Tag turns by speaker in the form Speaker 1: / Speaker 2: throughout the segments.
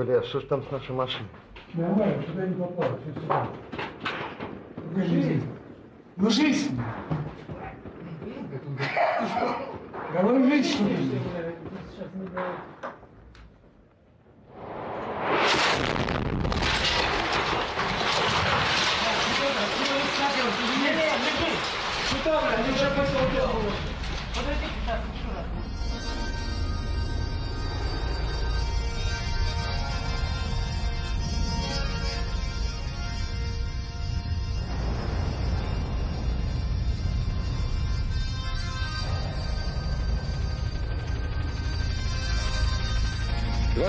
Speaker 1: Бля, что ж там с нашей машиной?
Speaker 2: Нормально, сюда не попало, все сюда. Это жизнь. Ну жизнь. Давай жить, что ли?
Speaker 3: Что там, они уже пошел делать.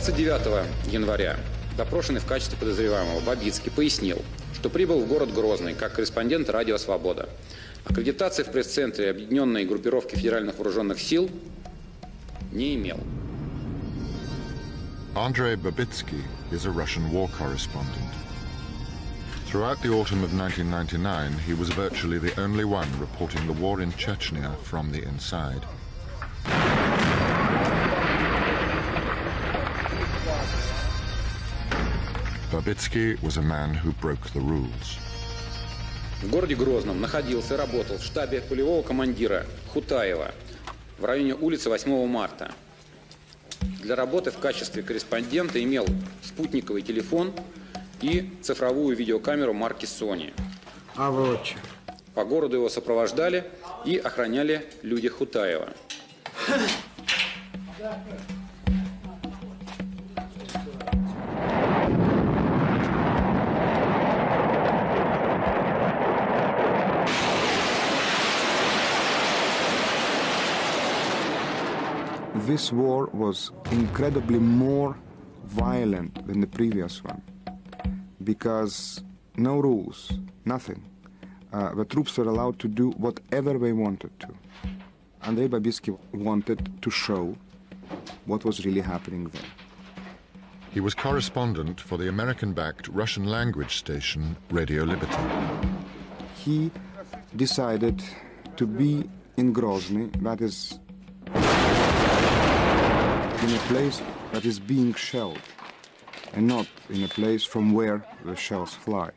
Speaker 3: 29 января допрошенный в качестве подозреваемого Бабицкий пояснил, что прибыл в город Грозный как корреспондент «Радио Свобода». Аккредитации в пресс-центре Объединенной группировки федеральных вооруженных сил не имел.
Speaker 4: Andrei Babitsky is a Russian war correspondent. Throughout the autumn of 1999, he was virtually the only one reporting the war in Chechnya from the inside. Babitsky was a man who broke the rules.
Speaker 3: В городе Грозном находился и работал в штабе полевого командира Хутаева в районе улицы 8 марта. Для работы в качестве корреспондента имел спутниковый телефон и цифровую видеокамеру марки Sony.
Speaker 1: А вот что.
Speaker 3: По городу его сопровождали и охраняли люди Хутаева.
Speaker 5: This war was incredibly more violent than the previous one because no rules, nothing. Uh, the troops were allowed to do whatever they wanted to. Andrei Babitsky wanted to show what was really happening there.
Speaker 4: He was correspondent for the American-backed Russian-language station Radio Liberty.
Speaker 5: He decided to be in Grozny, that is in a place that is being shelled, and not in a place from where the shells fly.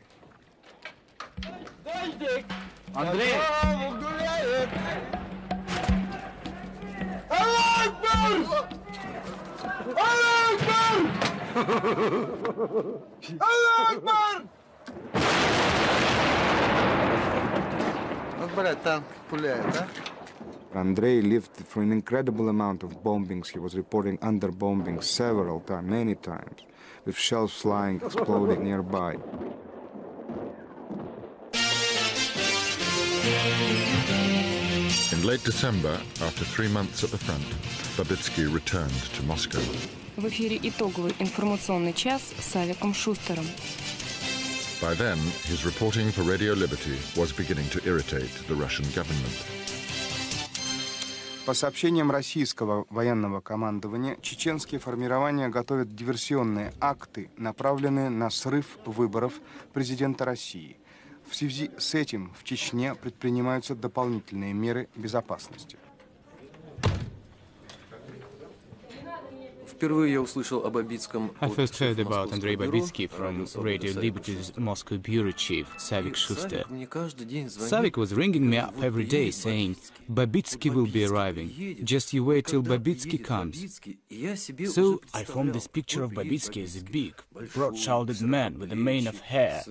Speaker 1: Вот, блядь, танк пуляет, а?
Speaker 5: Andrei lived through an incredible amount of bombings. He was reporting under bombing several times, many times, with shells flying, exploding nearby.
Speaker 4: In late December, after three months at the front, Babitsky returned to Moscow.
Speaker 6: В эфире итоговый информационный час с Авиком Шустером.
Speaker 4: By then, his reporting for Radio Liberty was beginning to irritate the Russian government.
Speaker 5: По сообщениям российского военного командования, чеченские формирования готовят диверсионные акты, направленные на срыв выборов президента России. В связи с этим в Чечне предпринимаются дополнительные меры безопасности.
Speaker 7: Впервые я услышал о Бабицком
Speaker 8: I first heard about Andrei Babitsky from Radio Liberty's Moscow bureau chief, Savik
Speaker 7: Shuster.
Speaker 8: Savik was ringing me up every day saying,
Speaker 7: Babitsky
Speaker 8: will be arriving. Just you wait till Babitsky comes. So I formed this picture of Babitsky as a big, broad-shouldered man with a mane of hair.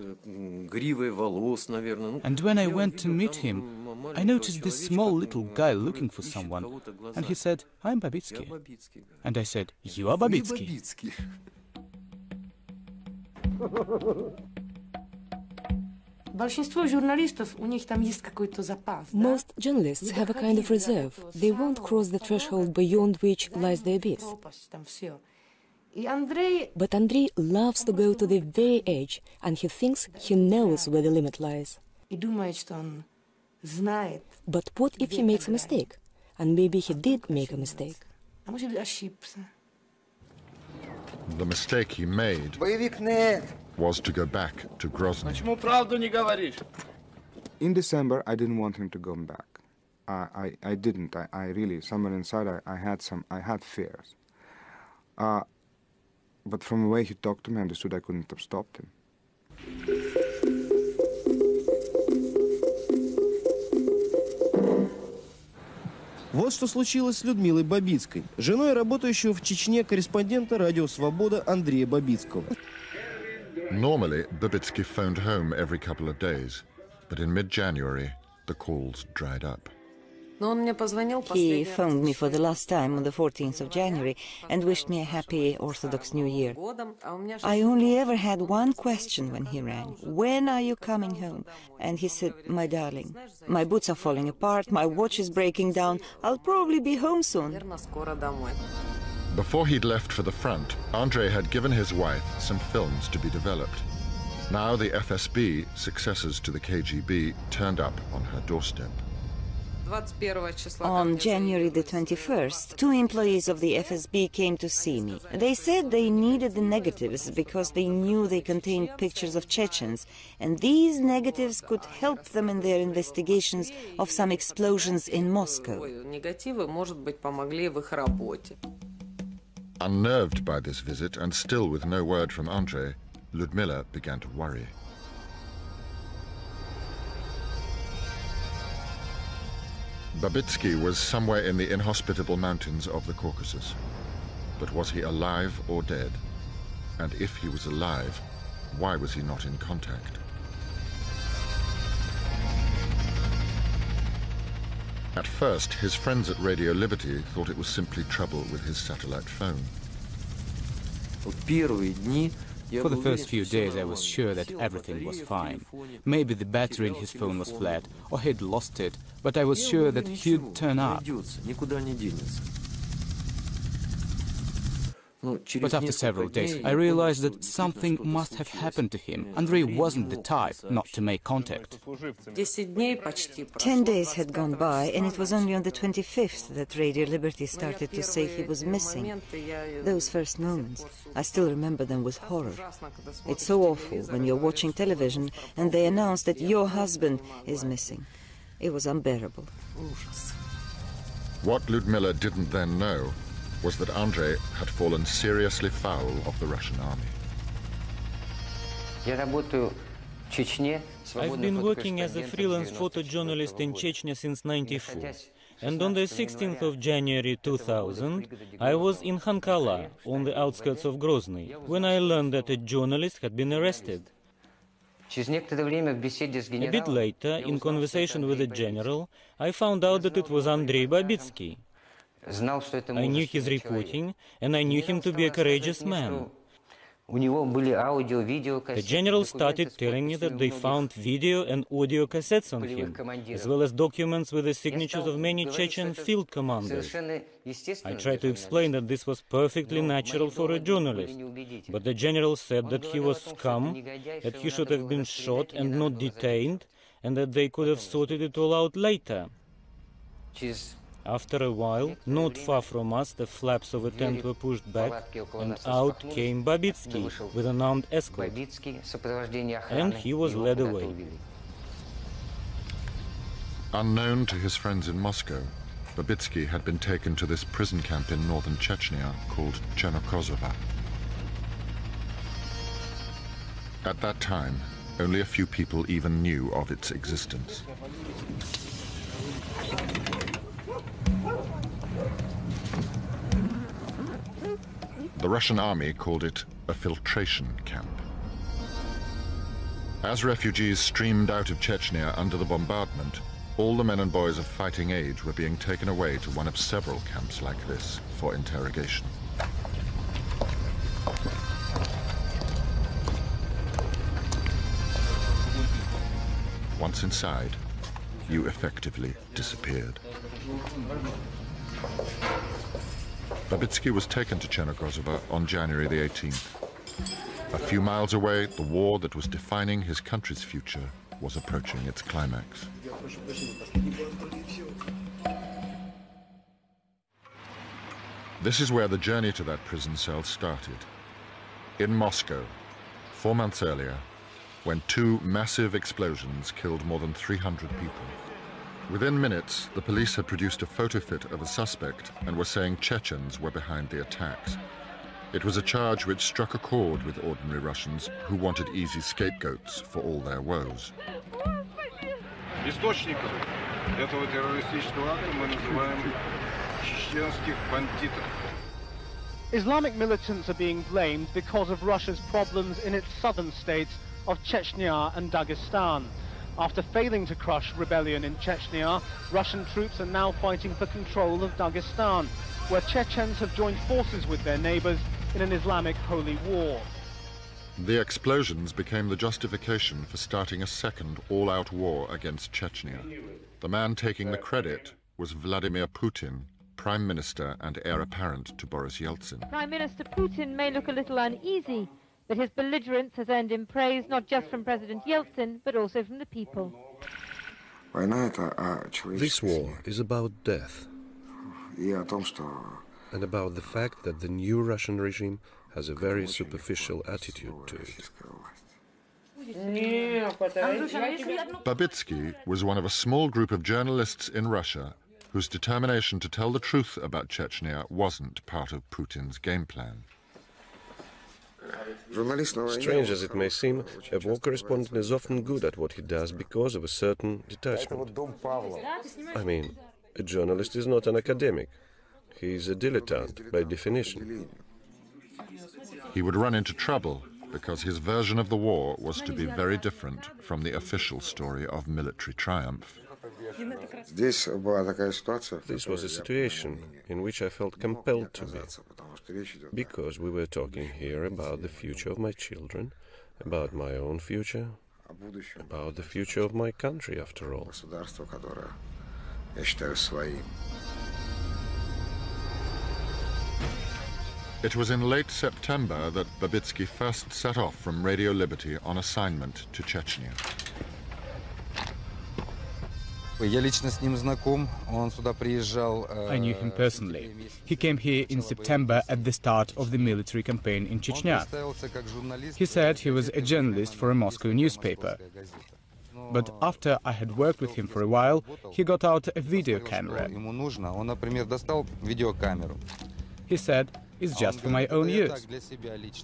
Speaker 8: And when I went to meet him, I noticed this small little guy looking for someone, and he said, I'm Babitsky. And I said, You are Babitsky.
Speaker 9: Most journalists have a kind of reserve. They won't cross the threshold beyond which lies the abyss. But Andrei loves to go to the very edge, and he thinks he knows where the limit lies. But what if he makes a mistake? And maybe he did make a mistake.
Speaker 4: The mistake he made was to go back to Grozny.
Speaker 5: In December, I didn't want him to go back. I, I, I didn't. I, I really, somewhere inside, I, I had some, I had fears. Uh, but from the way he talked to me, I understood I couldn't have stopped him.
Speaker 10: Вот что случилось с Людмилой Бабицкой, женой работающего в Чечне корреспондента «Радио Свобода» Андрея Бабицкого.
Speaker 4: Normally, Babitsky phoned home every couple of days, but in mid-January, the calls dried up.
Speaker 11: He phoned me for the last time on the 14th of January and wished me a happy Orthodox New Year. I only ever had one question when he rang When are you coming home? And he said, My darling, my boots are falling apart, my watch is breaking down, I'll probably be home soon.
Speaker 4: Before he'd left for the front, Andrei had given his wife some films to be developed. Now the FSB, successors to the KGB, turned up on her doorstep.
Speaker 11: On January the 21st, two employees of the FSB came to see me. They said they needed the negatives because they knew they contained pictures of Chechens, and these negatives could help them in their investigations of some explosions in Moscow.
Speaker 4: Unnerved by this visit and still with no word from Andrei, Ludmilla began to worry. Babitsky was somewhere in the inhospitable mountains of the Caucasus. But was he alive or dead? And if he was alive, why was he not in contact? At first, his friends at Radio Liberty thought it was simply trouble with his satellite phone.
Speaker 7: Вот первые дни я
Speaker 8: For the first few days, I was sure that everything was fine. Maybe the battery in his phone was flat, or he'd lost it, but I was sure that he'd turn up. But after several days, I realized that something must have happened to him. Andrei wasn't the type not to make contact.
Speaker 11: Ten days had gone by, and it was only on the 25th that Radio Liberty started to say he was missing. Those first moments, I still remember them with horror. It's so awful when you're watching television and they announce that your husband is missing. It was unbearable.
Speaker 4: What Ludmilla didn't then know was that Andrei had fallen seriously foul of the Russian army.
Speaker 12: I've been working as a freelance photojournalist in Chechnya since 94. And on the 16th of January 2000, I was in Khankala, on the outskirts of Grozny, when I learned that a journalist had been arrested. A bit later, in conversation with the general, I found out that it was Andrei Babitsky, I knew his reporting, and I knew him to be a courageous man. The general started telling me that they found video and audio cassettes on him, as well as documents with the signatures of many Chechen field commanders. I tried to explain that this was perfectly natural for a journalist, but the general said that he was scum, that he should have been shot and not detained, and that they could have sorted it all out later. After a while, not far from us, the flaps of a tent were pushed back, and out came Babitsky with an armed escort, and he was led away.
Speaker 4: Unknown to his friends in Moscow, Babitsky had been taken to this prison camp in northern Chechnya called Chernokozova. At that time, only a few people even knew of its existence. The Russian army called it a filtration camp. As refugees streamed out of Chechnya under the bombardment, all the men and boys of fighting age were being taken away to one of several camps like this for interrogation. Once inside, you effectively disappeared. Babitsky was taken to Chernokozova on January the 18th. A few miles away, the war that was defining his country's future was approaching its climax. This is where the journey to that prison cell started. In Moscow, four months earlier, when two massive explosions killed more than 300 people. Within minutes, the police had produced a photo fit of a suspect and were saying Chechens were behind the attacks. It was a charge which struck a chord with ordinary Russians who wanted easy scapegoats for all their woes.
Speaker 13: Источником этого террористического акта мы называем чеченских бандитов.
Speaker 14: Islamic militants are being blamed because of Russia's problems in its southern states of Chechnya and Dagestan. After failing to crush rebellion in Chechnya, Russian troops are now fighting for control of Dagestan, where Chechens have joined forces with their neighbors in an Islamic holy war.
Speaker 4: The explosions became the justification for starting a second all-out war against Chechnya. The man taking the credit was Vladimir Putin, Prime Minister and heir apparent to Boris Yeltsin.
Speaker 15: Prime Minister Putin may look a little uneasy, but his belligerence has earned him praise not just from President Yeltsin, but also from the people.
Speaker 16: This war is about death and about the fact that the new Russian regime has a very superficial attitude to it.
Speaker 4: Babitsky was one of a small group of journalists in Russia whose determination to tell the truth about Chechnya wasn't part of Putin's game plan.
Speaker 16: Strange as it may seem, a war correspondent is often good at what he does because of a certain detachment. I mean, a journalist is not an academic. He is a dilettante by definition.
Speaker 4: He would run into trouble because his version of the war was to be very different from the official story of military triumph.
Speaker 16: This was a situation in which I felt compelled to be, because we were talking here about the future of my children, about my own future, about the future of my country, after all.
Speaker 4: It was in late September that Babitsky first set off from Radio Liberty on assignment to Chechnya.
Speaker 17: Я лично с ним знаком. Он сюда приезжал.
Speaker 8: I knew him personally. He came here in September at the start of the military campaign in Chechnya. He said he was a journalist for a Moscow newspaper. But after I had worked with him for a while, he got out a video camera.
Speaker 17: Ему нужно. Он, например, достал видеокамеру.
Speaker 8: He said, is just for my own use.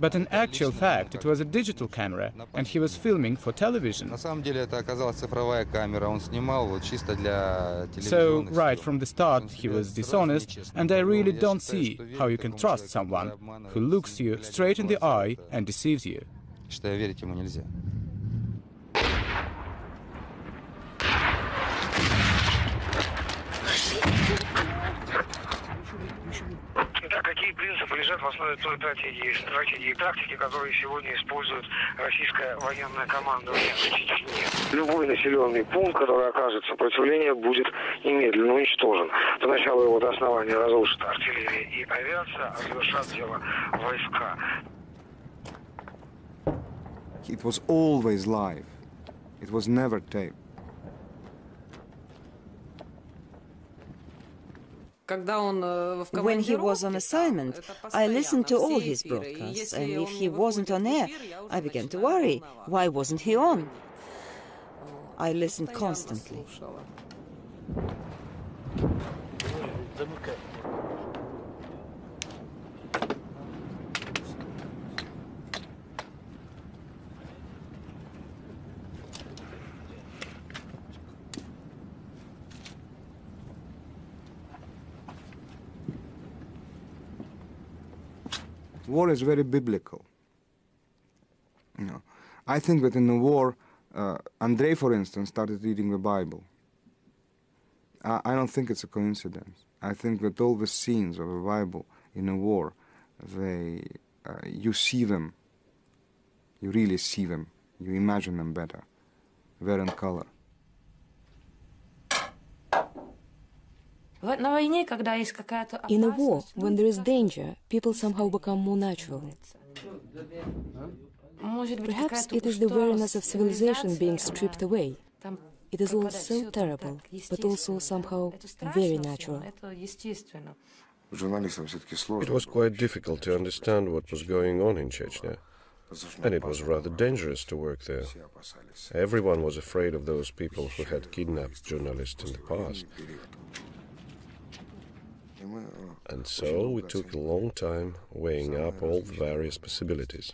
Speaker 8: But in actual fact, it was a digital camera, and he was filming for television. So, right from the start, he was dishonest, and I really don't see how you can trust someone who looks you straight in the eye and deceives you.
Speaker 2: Лежат в основе той стратегии, стратегии и тактики, которые сегодня использует российское военное командование в Чечне? Любой населенный пункт, который окажет сопротивление, будет немедленно уничтожен. Поначалу его до основания разрушит артиллерия и авиация, а завершат дело войска.
Speaker 5: It was always live. It was never taped.
Speaker 11: When he was on assignment, I listened to all his broadcasts, and if he wasn't on air, I began to worry. Why wasn't he on? I listened constantly.
Speaker 5: War is very biblical. You know, I think that in the war, uh, Andrei, for instance, started reading the Bible. I, I don't think it's a coincidence. I think that all the scenes of the Bible in a war, they, uh, you see them, you really see them, you imagine them better. They're in color.
Speaker 9: In a war, when there is danger, people somehow become more natural. Perhaps it is the weariness of civilization being stripped away. It is all so terrible, but also somehow very natural.
Speaker 16: It was quite difficult to understand what was going on in Chechnya, and it was rather dangerous to work there. Everyone was afraid of those people who had kidnapped journalists in the past. And so we took a long time weighing up all the various possibilities.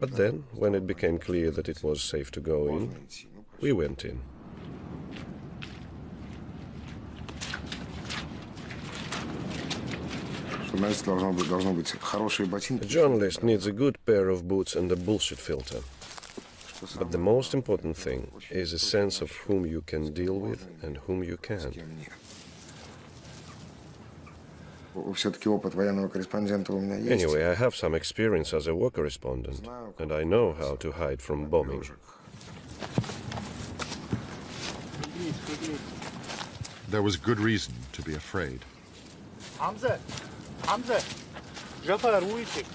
Speaker 16: But then, when it became clear that it was safe to go in, we went in. A journalist needs a good pair of boots and a bullshit filter. But the most important thing is a sense of whom you can deal with and whom you can't. Anyway, I have some experience as a war correspondent, and I know how to hide from bombing.
Speaker 4: There was good reason to be afraid.
Speaker 1: Hamza, Hamza, Jafaruitik.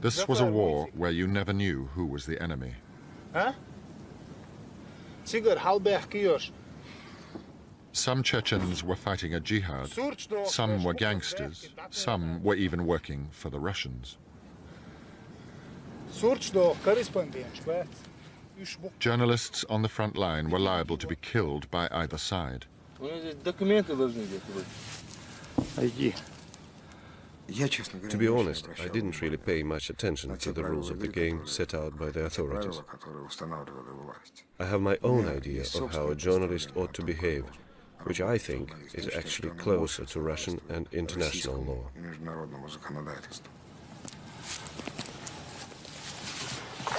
Speaker 4: This was a war where you never knew who was the enemy.
Speaker 1: Huh? Sigur halbech kios.
Speaker 4: Some Chechens were fighting a jihad, some were gangsters, some were even working for the Russians. Journalists on the front line were liable to be killed by either side.
Speaker 16: To be honest, I didn't really pay much attention to the rules of the game set out by the authorities. I have my own idea of how a journalist ought to behave, which I think is actually closer to Russian and international law.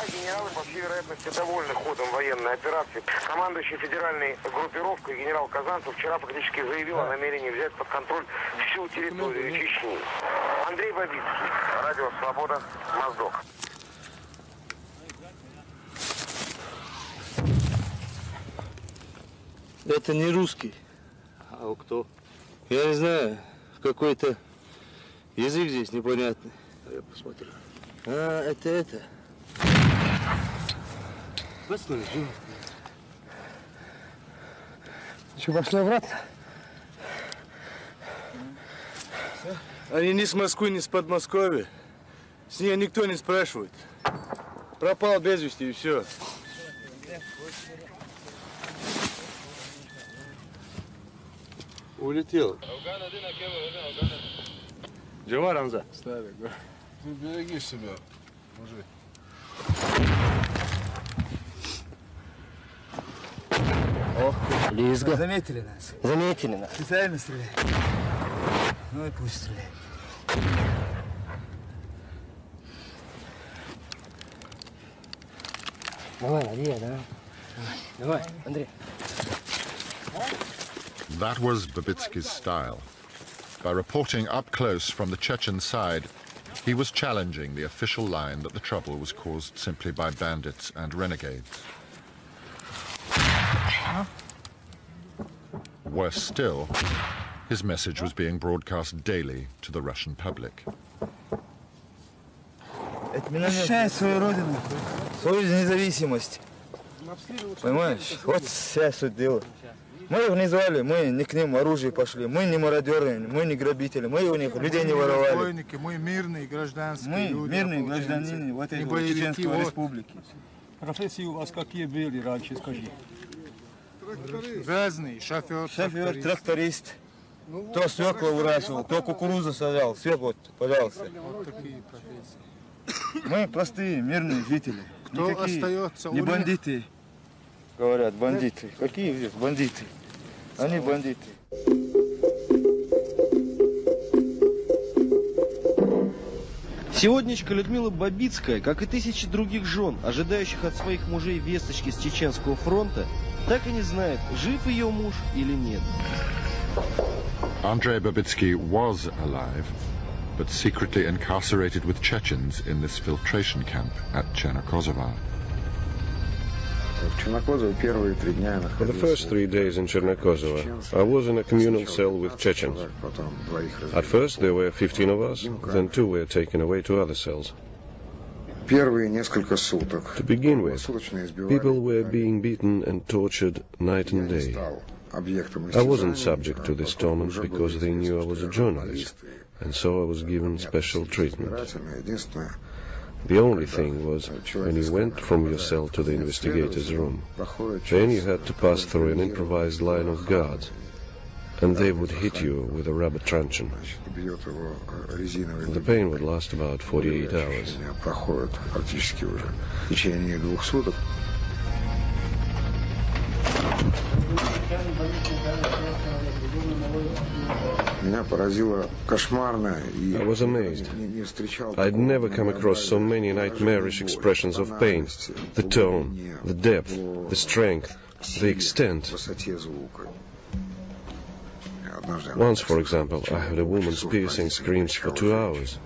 Speaker 2: Генералы, по всей вероятности, довольны ходом военной операции. Командующий федеральной группировкой генерал Казанцев вчера фактически заявил о намерении взять под контроль всю территорию Чечни. Андрей Бабицкий, Радио Свобода, Моздок.
Speaker 1: Это не русский. А кто? Я не знаю. Какой-то язык здесь непонятный. Я посмотрю. А, это это. Посмотри, Что, пошли обратно? Они ни с Москвы, ни с Подмосковья. С нее никто не спрашивает. Пропал без вести и все. Улетел. Жива, Рамза?
Speaker 13: Старик, да. Ты береги себя, мужик.
Speaker 1: О,
Speaker 18: Лизга.
Speaker 1: Заметили нас.
Speaker 18: Заметили нас.
Speaker 1: Специально стреляют. Ну и пусть стреляют.
Speaker 18: Давай, Андрей, давай. Давай, Андрей.
Speaker 4: That was Babitsky's style. By reporting up close from the Chechen side, he was challenging the official line that the trouble was caused simply by bandits and renegades. Worse still, his message was being broadcast daily to the Russian public.
Speaker 1: Защищает свою родину, свою независимость. Понимаешь? Вот вся суть дела. Мы их не звали, мы не к ним оружие пошли, мы не мародеры, мы не грабители, мы у них людей не воровали.
Speaker 13: Разбойники, мы мирные гражданские
Speaker 1: Мы
Speaker 13: люди.
Speaker 1: мирные гражданины вот этой вот Чеченской
Speaker 13: вот.
Speaker 1: республики.
Speaker 14: Профессии у вас какие были раньше, скажи?
Speaker 13: Разные, шофер,
Speaker 1: Шофер,
Speaker 13: тракторист.
Speaker 1: тракторист. Кто свекла выращивал, кто кукурузу сажал. Все вот, пожалуйста.
Speaker 13: Вот такие профессии.
Speaker 1: Мы простые, мирные жители.
Speaker 13: Кто
Speaker 1: Никакие
Speaker 13: остается
Speaker 1: Не бандиты. Говорят, бандиты. Какие здесь бандиты? Они бандиты.
Speaker 10: Сегодняшка Людмила Бабицкая, как и тысячи других жен, ожидающих от своих мужей весточки с Чеченского фронта, так и не знает, жив ее муж или нет.
Speaker 4: Andrei Babitsky was alive, but secretly incarcerated with Chechens in this filtration camp at Chernokozova.
Speaker 16: For the first three days in Chernokozova, I was in a communal cell with Chechens. At first there were 15 of us, then two were taken away to other cells. To begin with, people were being beaten and tortured night and day. I wasn't subject to this torment because they knew I was a journalist, and so I was given special treatment. The only thing was when you went from your cell to the investigator's room, then you had to pass through an improvised line of guards. and they would hit you with a rubber truncheon. The pain would last about 48 hours. I was amazed. I'd never come across so many nightmarish expressions of pain. The tone, the depth, the strength, the extent. Once, for example, I heard a woman's piercing screams for two hours.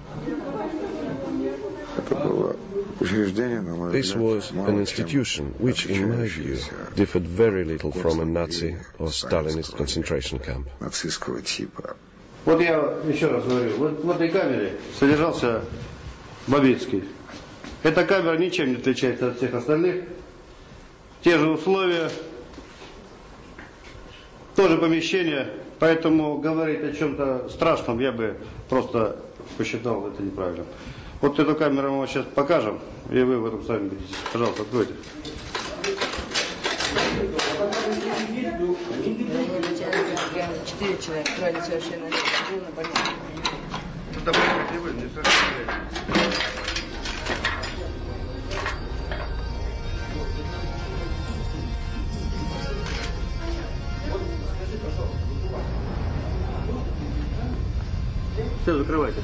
Speaker 16: This was an institution which, in my view, differed very little from a Nazi or Stalinist concentration camp.
Speaker 19: Вот я еще раз говорю, вот в этой камере содержался Бабицкий. Эта камера ничем не отличается от всех остальных. Те же условия, тоже помещение, поэтому говорить о чем-то страшном я бы просто посчитал это неправильно. Вот эту камеру мы вам сейчас покажем, и вы в этом сами убедитесь. Пожалуйста, откройте.
Speaker 20: Четыре человека, трое. Был на больнице.
Speaker 19: Это будете вы, несовершеннолетний. Все, закрывайте.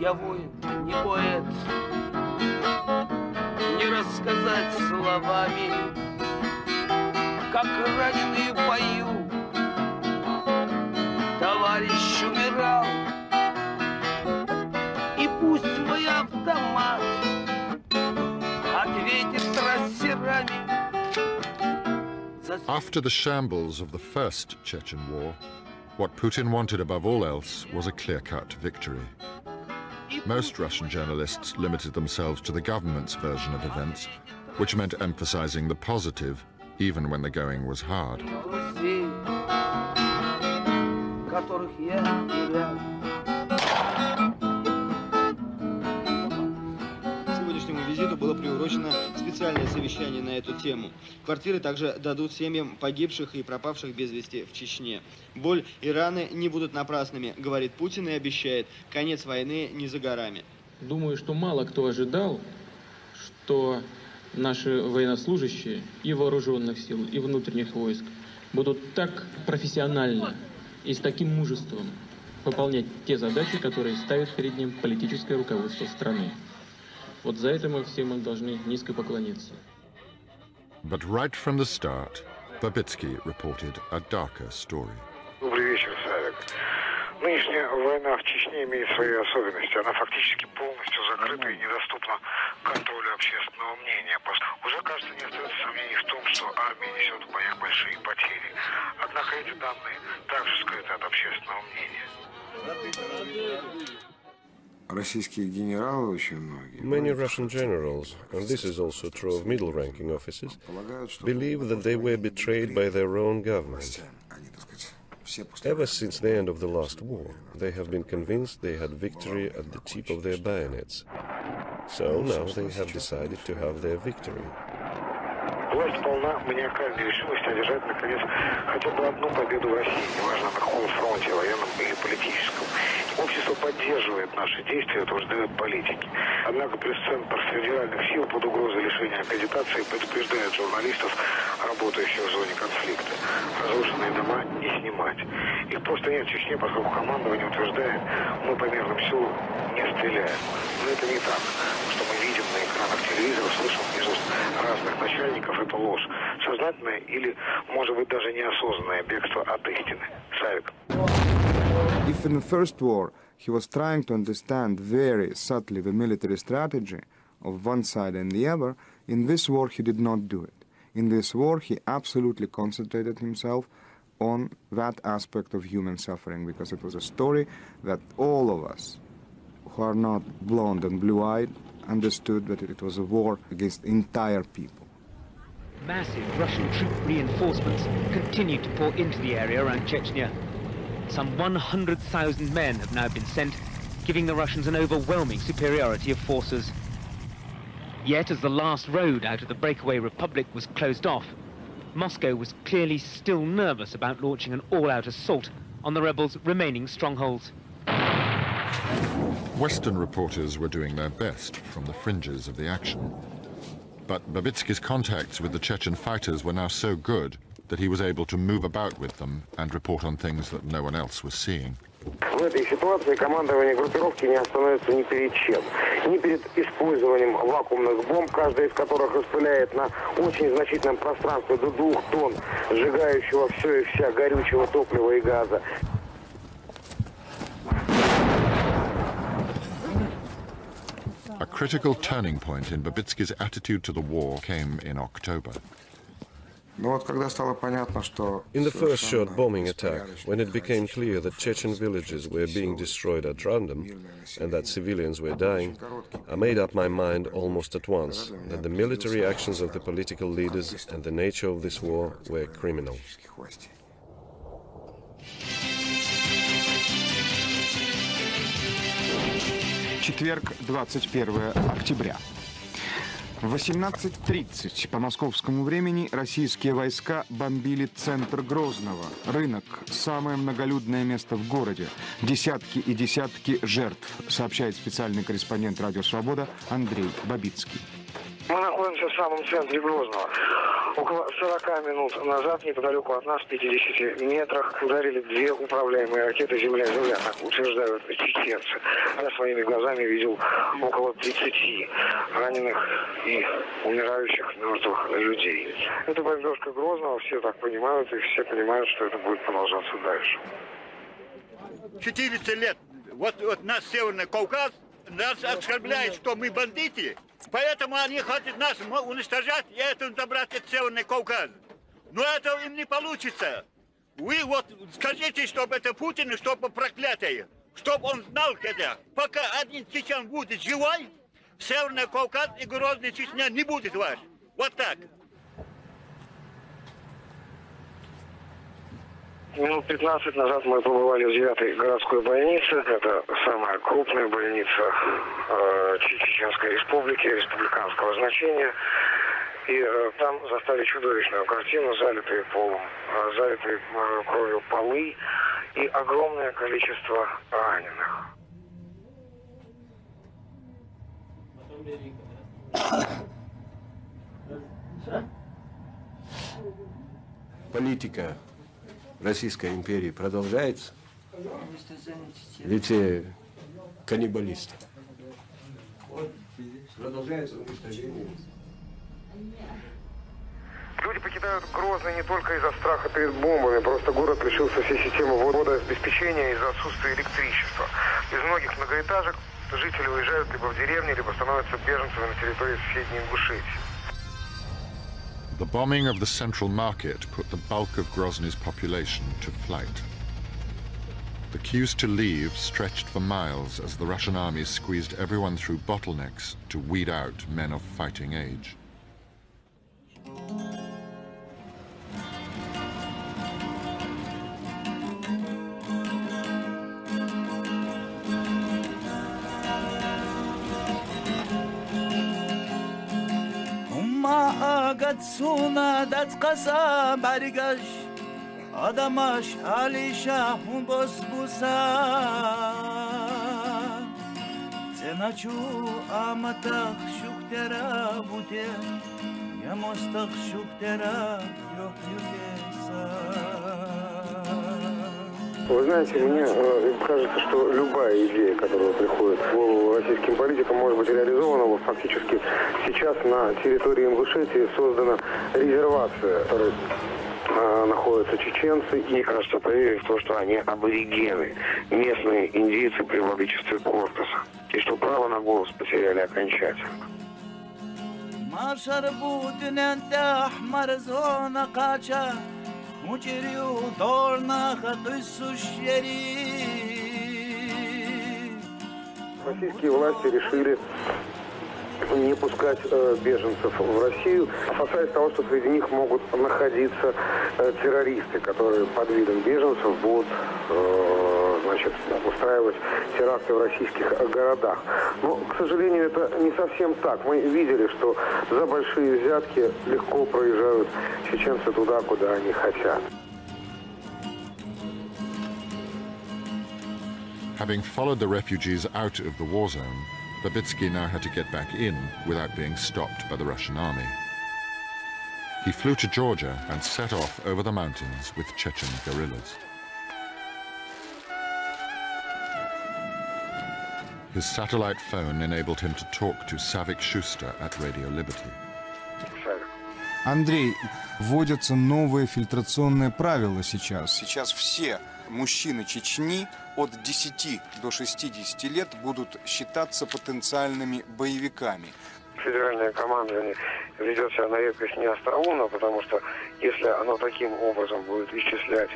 Speaker 21: Я воин, не поэт, не рассказать словами, как раненый пою. Товарищ умирал, и пусть мой автомат ответит трассерами.
Speaker 4: After the shambles of the first Chechen war, what Putin wanted above all else was a clear-cut victory. Most Russian journalists limited themselves to the government's version of events, which meant emphasizing the positive, even when the going was hard.
Speaker 22: Было приурочено специальное совещание на эту тему. Квартиры также дадут семьям погибших и пропавших без вести в Чечне. Боль и раны не будут напрасными, говорит Путин и обещает, конец войны не за горами.
Speaker 23: Думаю, что мало кто ожидал, что наши военнослужащие и вооруженных сил, и внутренних войск будут так профессионально и с таким мужеством выполнять те задачи, которые ставит перед ним политическое руководство страны. Вот за это мы всем им должны низко поклониться.
Speaker 4: But right from the start, Babitsky reported a darker story.
Speaker 2: Добрый вечер, Савик. Нынешняя война в Чечне имеет свои особенности. Она фактически полностью закрыта и недоступна контролю общественного мнения. Уже, кажется, не остается сомнений в том, что армия несет в боях большие потери. Однако эти данные также скрыты от общественного мнения.
Speaker 16: Many Russian generals, and this is also true of middle-ranking officers, believe that they were betrayed by their own government. Ever since the end of the last war, they have been convinced they had victory at the tip of their bayonets. So now they have decided to have their victory.
Speaker 2: Власть полна маниакальной решимости одержать, наконец, хотя бы одну победу в России, неважно на каком фронте, военном или политическом. Общество поддерживает наши действия, утверждают политики. Однако пресс-центр федеральных сил под угрозой лишения аккредитации предупреждает журналистов, работающих в зоне конфликта, разрушенные дома не снимать. Их просто нет в Чечне, поскольку командование утверждает, мы по мирным силам не стреляем. Но это не так. Что мы видим на экранах телевизора, слышим из уст разных начальников, это ложь. Сознательное или, может быть, даже неосознанное бегство от истины. Савик.
Speaker 5: If in the first war he was trying to understand very subtly the military strategy of one side and the other, in this war he did not do it. In this war he absolutely concentrated himself on that aspect of human suffering because it was a story that all of us who are not blonde and blue-eyed understood that it was a war against entire people.
Speaker 24: Massive Russian troop reinforcements continue to pour into the area around Chechnya. Some 100,000 men have now been sent, giving the Russians an overwhelming superiority of forces. Yet, as the last road out of the breakaway republic was closed off, Moscow was clearly still nervous about launching an all-out assault on the rebels' remaining strongholds.
Speaker 4: Western reporters were doing their best from the fringes of the action. But Babitsky's contacts with the Chechen fighters were now so good that he was able to move about with them and report on things that no one else was seeing.
Speaker 2: В этой ситуации командование группировки не остановится ни перед чем. Ни перед использованием вакуумных бомб, каждая из которых распыляет на очень значительном пространстве до двух тонн сжигающего все и вся горючего топлива и газа.
Speaker 4: A critical turning point in Babitsky's attitude to the war came in October.
Speaker 5: In
Speaker 16: the first short bombing attack, when it became clear that Chechen villages were being destroyed at random and that civilians were dying, I made up my mind almost at once that the military actions of the political leaders and the nature of this war were criminal.
Speaker 5: Четверг, 21 октября. В 18.30 по московскому времени российские войска бомбили центр Грозного, рынок, самое многолюдное место в городе. Десятки и десятки жертв, сообщает специальный корреспондент «Радио Свобода» Андрей Бабицкий.
Speaker 2: Находимся в самом центре Грозного. Около 40 минут назад, неподалеку от нас, в 50 метрах, ударили две управляемые ракеты «Земля-Земля», так утверждают чеченцы. Я своими глазами видел около 30 раненых и умирающих мертвых людей. Это бомбежка Грозного, все так понимают, и все понимают, что это будет продолжаться дальше.
Speaker 25: 400 лет. Вот, вот наш Северный Кавказ нас оскорбляет, что мы бандиты, поэтому они хотят нас уничтожать и это забрать от Северный Кавказ. Но это им не получится. Вы вот скажите, чтобы это Путин, чтобы проклятый, чтобы он знал это. Пока один чечен будет живой, Северный Кавказ и Грозный Чечня не будет ваш. Вот так.
Speaker 2: Минут 15 назад мы побывали в 9 городской больнице. Это самая крупная больница э, Чеченской республики, республиканского значения. И э, там застали чудовищную картину, залитые полом, э, залитые э, кровью полы и огромное количество раненых.
Speaker 26: Политика Российской империи продолжается. Ведь э, каннибалисты. Продолжается уничтожение.
Speaker 2: Люди покидают Грозный не только из-за страха перед бомбами, просто город лишился всей системы водообеспечения из-за отсутствия электричества. Из многих многоэтажек жители уезжают либо в деревни, либо становятся беженцами на территории соседней Ингушетии.
Speaker 4: The bombing of the central market put the bulk of Grozny's population to flight. The queues to leave stretched for miles as the Russian army squeezed everyone through bottlenecks to weed out men of fighting age.
Speaker 21: حدس اومد از قسم برگشت آدمش علی شهون باز بوسم ценачу аматах шухтера буте я мостах шухтера ёх югеса
Speaker 2: Вы знаете, мне э, кажется, что любая идея, которая приходит в голову российским политикам, может быть реализована. Вот фактически сейчас на территории Ингушетии создана резервация, которая э, находятся чеченцы, и мне кажется, поверили в то, что они аборигены, местные индейцы при владычестве Кортеса, и что право на голос потеряли окончательно.
Speaker 21: ما شربوا دنيا أحمر زونا قاچا muceriu torna hatui сущери.
Speaker 2: Российские власти решили не пускать э, беженцев в Россию, опасаясь того, что среди них могут находиться э, террористы, которые под видом беженцев будут э, значит, устраивать теракты в российских городах. Но, к сожалению, это не совсем так. Мы видели, что за большие взятки легко проезжают чеченцы туда, куда они хотят.
Speaker 4: Having followed the refugees out of the war zone, Babitsky now had to get back in without being stopped by the Russian army. He flew to Georgia and set off over the mountains with Chechen guerrillas. His satellite phone enabled him to talk to Savik Shuster at Radio Liberty.
Speaker 5: Андрей, вводятся новые фильтрационные правила сейчас. Сейчас все мужчины Чечни от 10 до 60 лет будут считаться потенциальными боевиками.
Speaker 2: Федеральное командование ведет себя на редкость не остроумно, потому что если оно таким образом будет исчислять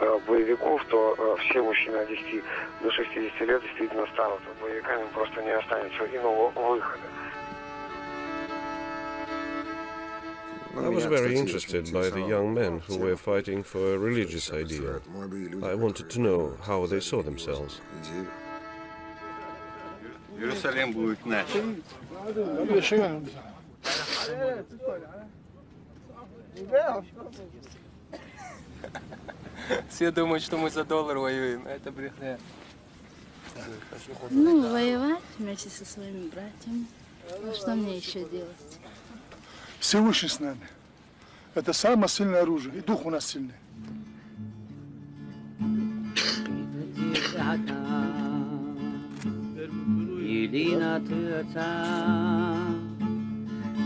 Speaker 2: э, боевиков, то э, все мужчины от 10 до 60 лет действительно станут боевиками, просто не останется иного выхода.
Speaker 16: I was very interested by the young men who were fighting for a religious ideal. I wanted to know how they saw themselves.
Speaker 27: Иерусалим будет наш.
Speaker 28: Все думают, что мы за доллар воюем. Это брехня.
Speaker 29: Ну, воевать вместе со своими братьями. Ну, что мне еще делать?
Speaker 30: Всевышний с нами. Это самое сильное оружие. И дух у нас сильный.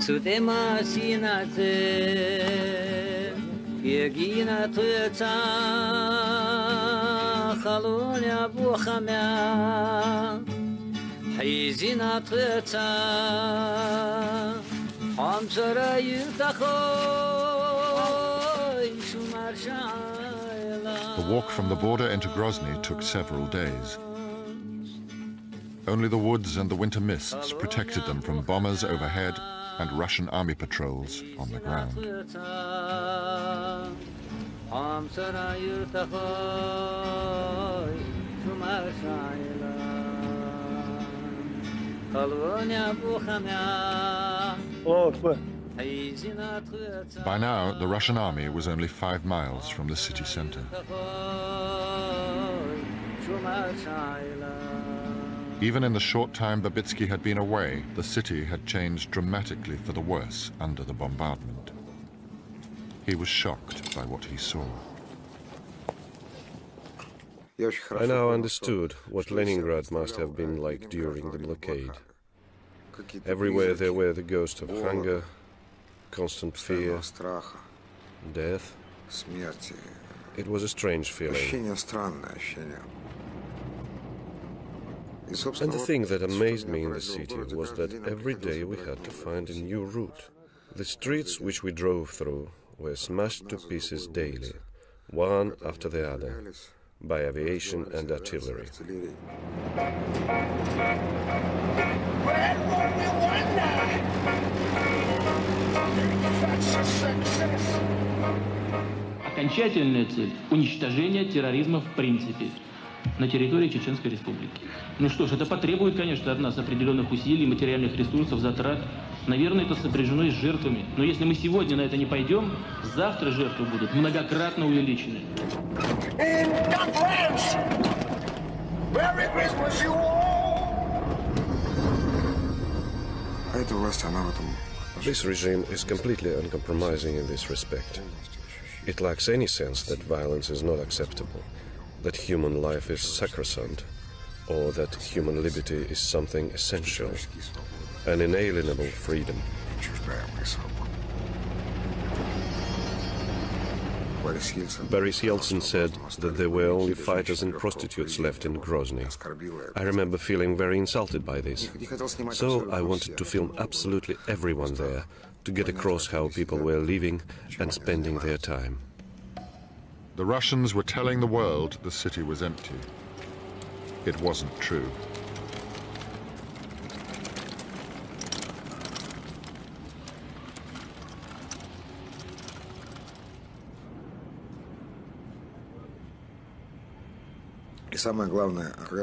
Speaker 31: צודמה סינצה, יגינה תרצה, חלול יבוא Hizina tăța Hamsara yutakhoi Shumar
Speaker 4: The walk from the border into Grozny took several days. Only the woods and the winter mists protected them from bombers overhead and Russian army patrols on the ground. By now, the Russian army was only five miles from the city center. Even in the short time Babitsky had been away, the city had changed dramatically for the worse under the bombardment. He was shocked by what he saw.
Speaker 16: I now understood what Leningrad must have been like during the blockade. Everywhere there were the ghosts of hunger, constant fear, death. It was a strange feeling. And the thing that amazed me in the city was that every day we had to find a new route. The streets which we drove through were smashed to pieces daily, one after the other, by aviation and artillery.
Speaker 32: Окончательная цель – уничтожение терроризма в принципе на территории Чеченской Республики. Ну что ж, это потребует, конечно, от нас определенных усилий, материальных ресурсов, затрат. Наверное, это сопряжено и с жертвами. Но если мы сегодня на это не пойдем, завтра жертвы будут многократно увеличены.
Speaker 5: Merry Christmas, you
Speaker 16: This regime is completely uncompromising in this respect. It lacks any sense that violence is not acceptable, that human life is sacrosanct, or that human liberty is something essential, an inalienable freedom. Boris Yeltsin said that there were only fighters and prostitutes left in Grozny. I remember feeling very insulted by this. So I wanted to film absolutely everyone there to get across how people were living and spending their time.
Speaker 4: The Russians were telling the world the city was empty. It wasn't true.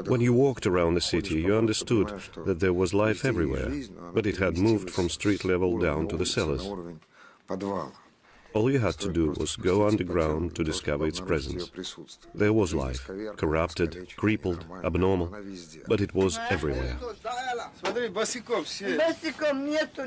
Speaker 33: When you walked around the city, you understood that there was life everywhere, but it had moved from street level down to the cellars. All you had to do was go underground to discover its presence. There was life, corrupted, crippled, abnormal, but it was everywhere.
Speaker 16: Смотри, босиком все.
Speaker 34: Босиком нету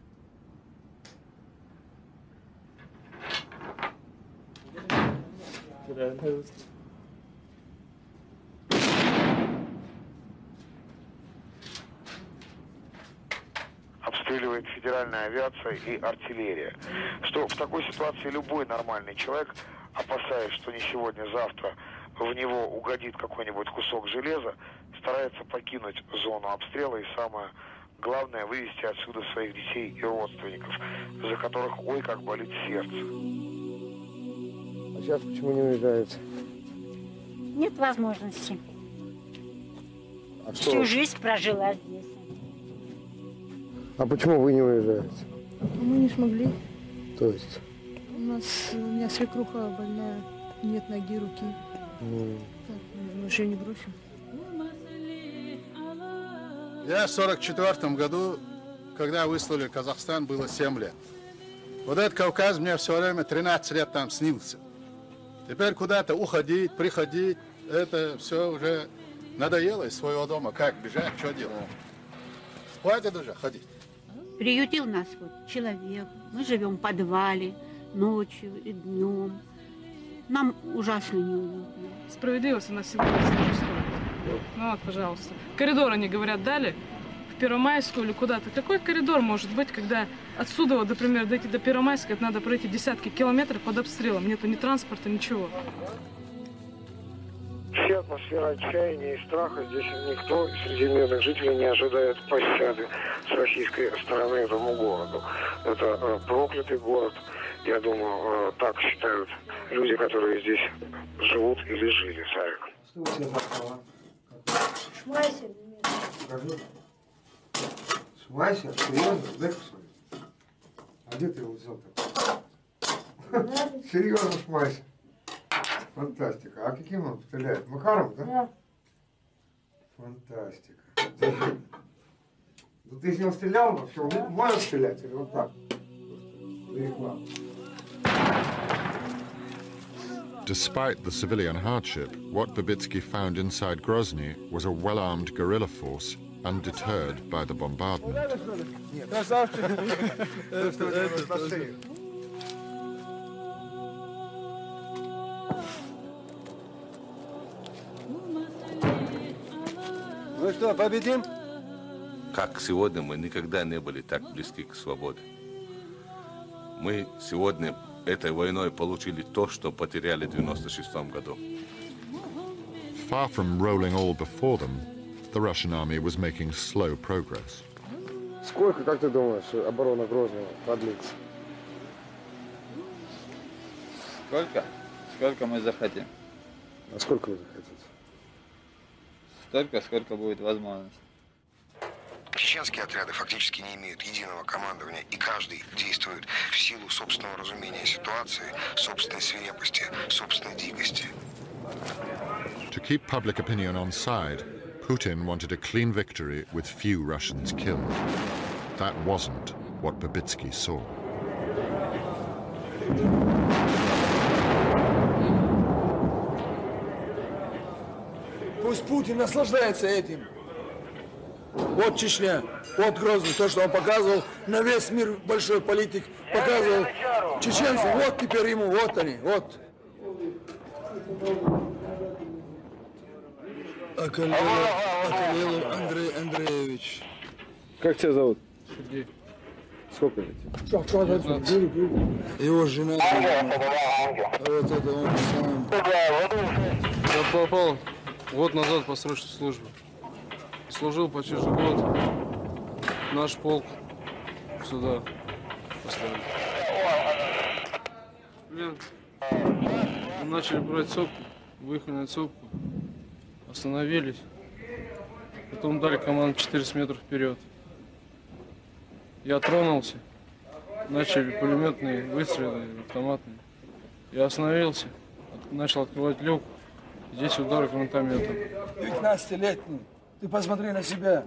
Speaker 2: обстреливает федеральная авиация и артиллерия. Что в такой ситуации любой нормальный человек, опасаясь, что не сегодня-завтра в него угодит какой-нибудь кусок железа, старается покинуть зону обстрела и самое главное вывести отсюда своих детей и родственников, за которых ой как болит сердце.
Speaker 16: Сейчас почему не уезжаете?
Speaker 35: Нет возможности.
Speaker 16: А что?
Speaker 35: Всю жизнь прожила здесь.
Speaker 16: А почему вы не уезжаете?
Speaker 36: Мы не смогли.
Speaker 16: То есть?
Speaker 36: У нас, у меня свекруха больная, нет ноги, руки. Так, мы же не бросим.
Speaker 37: Я в 44 году, когда выслали Казахстан, было 7 лет. Вот этот Кавказ мне все время 13 лет там снился. Теперь куда-то уходить, приходить, это все уже надоело из своего дома. Как бежать, что делать? Хватит уже ходить.
Speaker 35: Приютил нас вот человек. Мы живем в подвале ночью и днем. Нам ужасно неуютно.
Speaker 38: Справедливость она всегда существует. Ну вот, пожалуйста. Коридор они говорят дали в Первомайскую или куда-то. Какой коридор может быть, когда отсюда, вот, например, дойти до Первомайска, это надо пройти десятки километров под обстрелом. Нету ни транспорта, ничего.
Speaker 2: Вся атмосфера отчаяния и страха здесь никто среди мирных жителей не ожидает пощады с российской стороны этому городу. Это э, проклятый город. Я думаю, э, так считают люди, которые здесь живут или жили, Савик.
Speaker 36: Шмайся.
Speaker 16: Шмайся? Серьезно? Дай посмотреть. А где ты его взял-то? Серьезно, Шмайся. Фантастика. А каким он стреляет? Макаром, да?
Speaker 36: Да.
Speaker 16: Фантастика. Держи. Ну ты из него стрелял вообще? Он может стрелять или вот так? Для рекламы.
Speaker 4: Despite the civilian hardship, what Babitsky found inside Grozny was a well-armed guerrilla force undeterred by the bombardment.
Speaker 39: Ну что, победим?
Speaker 40: Как сегодня мы никогда не были так близки к свободе. Мы сегодня этой войной получили то, что потеряли в 96 году.
Speaker 4: Far from rolling all before them, the Russian army was making slow progress.
Speaker 16: Сколько, как ты думаешь, оборона Грозного продлится?
Speaker 1: Сколько? Сколько мы захотим?
Speaker 16: А сколько вы захотите?
Speaker 1: Столько, сколько будет возможность.
Speaker 2: Чеченские отряды фактически не имеют единого командования, и каждый действует в силу собственного разумения ситуации, собственной свирепости, собственной дикости.
Speaker 4: To keep public opinion on side, Putin wanted a clean victory with few Russians killed. That wasn't what Babitsky saw.
Speaker 41: Пусть Путин наслаждается этим. Вот Чечня, вот Грозный, то, что он показывал на весь мир, большой политик, показывал чеченцам, вот теперь ему, вот они, вот.
Speaker 16: Акалилов Андрей Андреевич. Как тебя зовут?
Speaker 1: Сергей. Сколько лет?
Speaker 41: Его жена. А вот это он сам.
Speaker 34: Я попал год назад по срочной службе. Служил почти же год. Наш полк сюда поставили. Блин. Мы начали брать сопку, выехали на сопку, остановились. Потом дали команду 400 метров вперед. Я тронулся. Начали пулеметные выстрелы, автоматные. Я остановился, начал открывать люк. Здесь удары гранатометом.
Speaker 41: 15-летний. Ты посмотри на себя.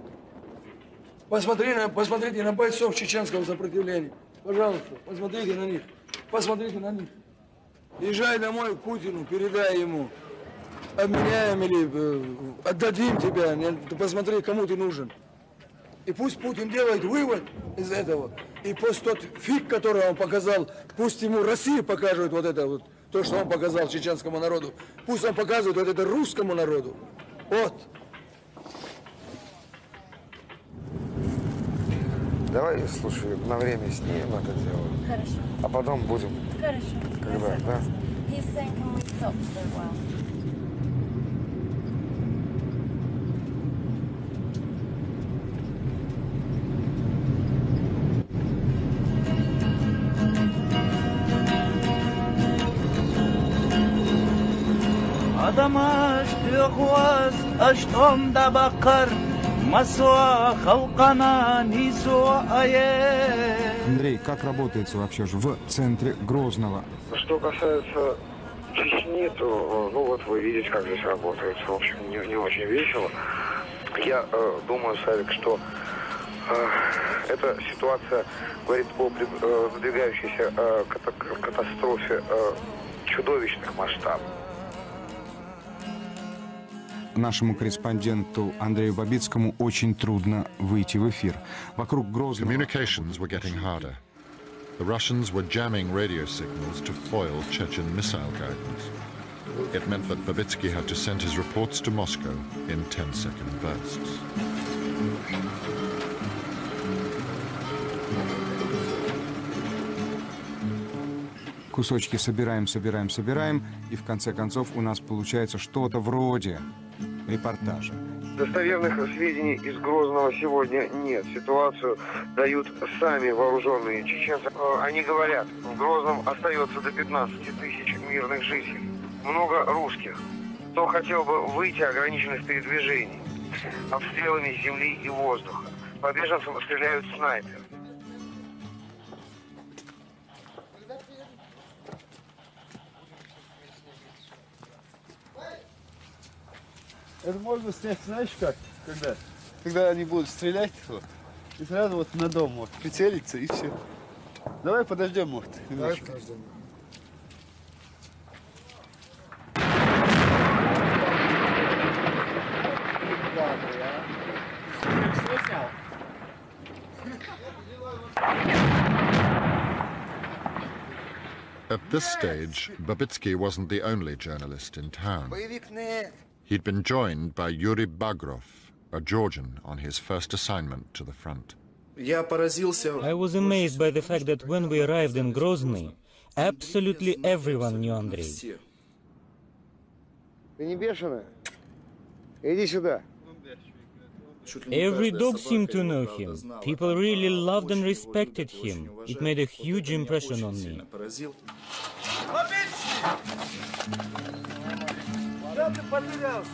Speaker 41: Посмотри на, посмотрите на бойцов чеченского сопротивления. Пожалуйста, посмотрите на них. Посмотрите на них. Езжай домой к Путину, передай ему. Обменяем или э, отдадим тебя. Ты посмотри, кому ты нужен. И пусть Путин делает вывод из этого. И пусть тот фиг, который он показал, пусть ему Россия покажет вот это вот, то, что он показал чеченскому народу. Пусть он показывает вот это русскому народу. Вот.
Speaker 2: Давай, слушай, на время снимем это дело.
Speaker 42: Хорошо.
Speaker 2: А потом будем,
Speaker 42: Хорошо.
Speaker 2: когда, да?
Speaker 42: He's saying, can we stop for a while?
Speaker 21: Tüyğuz aştom da bakar Масуа халкана нисуа ае
Speaker 5: Андрей, как работается вообще ж в центре Грозного?
Speaker 2: Что касается Чечни, то, ну вот вы видите, как здесь работает. В общем, не, не очень весело. Я э, думаю, Савик, что э, эта ситуация говорит о э, надвигающейся э, ката- катастрофе э, чудовищных масштабов.
Speaker 5: Нашему корреспонденту Андрею Бабицкому очень трудно выйти в эфир. Вокруг Грозного...
Speaker 4: It meant that Babitsky had to send his reports to Moscow in 10-second bursts.
Speaker 5: Кусочки собираем, собираем, собираем, и в конце концов у нас получается что-то вроде репортажа.
Speaker 2: Достоверных сведений из Грозного сегодня нет. Ситуацию дают сами вооруженные чеченцы. Э, Они говорят, в Грозном остается до 15 тысяч мирных жителей. Много русских. Кто хотел бы выйти, ограниченных в передвижении. Обстрелами земли и воздуха. По беженцам стреляют снайперы.
Speaker 1: Это можно снять, знаешь как? Когда? Когда они будут стрелять, вот, и сразу вот на дом вот, прицелиться и все. Давай подождем, может, немножко.
Speaker 4: At this stage, Babitsky wasn't the only journalist in town. He'd been joined by Yuri Bagrov, a Georgian on his first assignment to the front.
Speaker 43: I was amazed by the fact that when we arrived in Grozny, absolutely everyone knew Andrei. Every dog seemed to know him. People really loved and respected him. It made a huge impression on me.
Speaker 41: Что ты потерялся?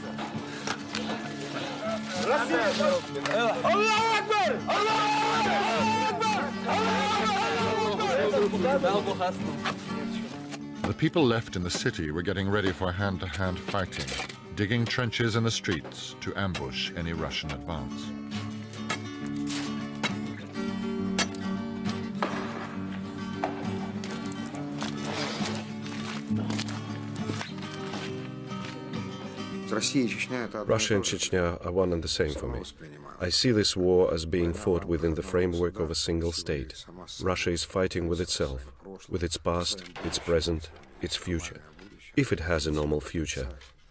Speaker 21: Аллаху Акбар!
Speaker 4: The people left in the city were getting ready for hand-to-hand fighting, digging trenches in the streets to ambush any Russian advance.
Speaker 16: Russia and Chechnya are one and the same for me. I see this war as being fought within the framework of a single state. Russia is fighting with itself, with its past, its present, its future. If it has a normal future,